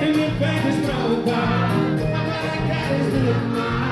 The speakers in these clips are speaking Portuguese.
Ele pede pra roubar, queres me amar.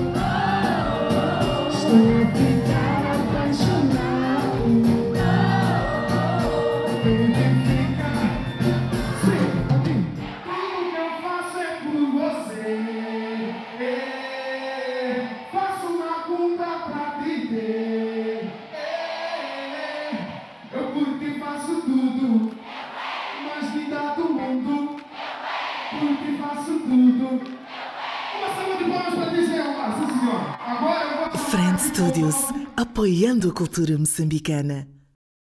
tu faço tudo. Uma salva de palmas para Agora eu vou... Friend Studios, apoiando a cultura moçambicana.